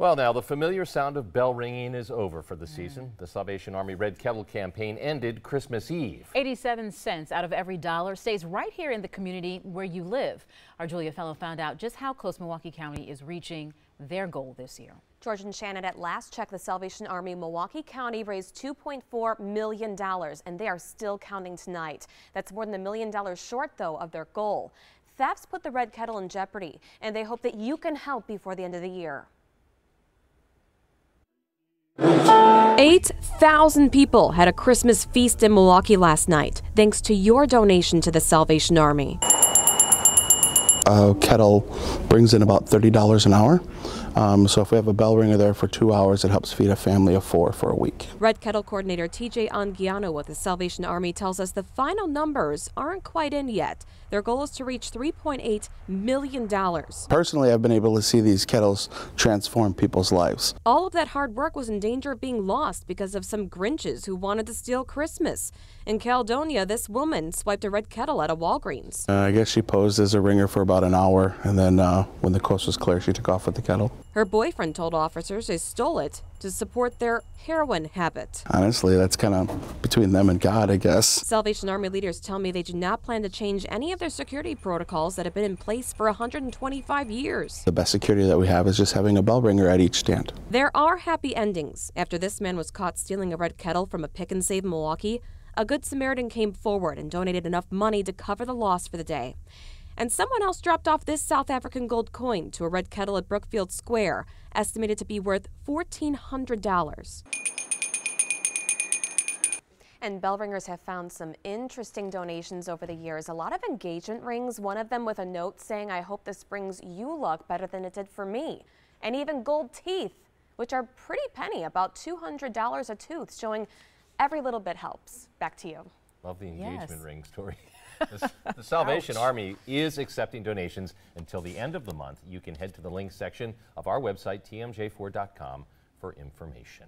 Well, now the familiar sound of bell ringing is over for the season. Mm. The Salvation Army Red Kettle campaign ended Christmas Eve. 87 cents out of every dollar stays right here in the community where you live. Our Julia Fello found out just how close Milwaukee County is reaching their goal this year. George and Shannon, at last check, the Salvation Army Milwaukee County raised $2.4 million, and they are still counting tonight. That's more than a million dollars short, though, of their goal. Thefts put the Red Kettle in jeopardy, and they hope that you can help before the end of the year. 8,000 people had a Christmas feast in Milwaukee last night, thanks to your donation to the Salvation Army. A kettle brings in about $30 an hour. Um, so if we have a bell ringer there for two hours, it helps feed a family of four for a week. Red Kettle Coordinator TJ Anguiano with the Salvation Army tells us the final numbers aren't quite in yet. Their goal is to reach $3.8 million. Personally, I've been able to see these kettles transform people's lives. All of that hard work was in danger of being lost because of some Grinches who wanted to steal Christmas. In Caledonia, this woman swiped a red kettle at a Walgreens. Uh, I guess she posed as a ringer for about an hour, and then uh, when the coast was clear, she took off with the kettle. Her boyfriend told officers they stole it to support their heroin habit. Honestly, that's kind of between them and God, I guess. Salvation Army leaders tell me they do not plan to change any of their security protocols that have been in place for 125 years. The best security that we have is just having a bell ringer at each stand. There are happy endings. After this man was caught stealing a red kettle from a pick and save in Milwaukee, a Good Samaritan came forward and donated enough money to cover the loss for the day. And someone else dropped off this South African gold coin to a red kettle at Brookfield Square, estimated to be worth $1,400. And bell ringers have found some interesting donations over the years. A lot of engagement rings, one of them with a note saying, I hope this brings you luck better than it did for me. And even gold teeth, which are pretty penny, about $200 a tooth, showing every little bit helps. Back to you. Love the engagement yes. ring story. the, the Salvation Ouch. Army is accepting donations until the end of the month. You can head to the links section of our website, tmj4.com, for information.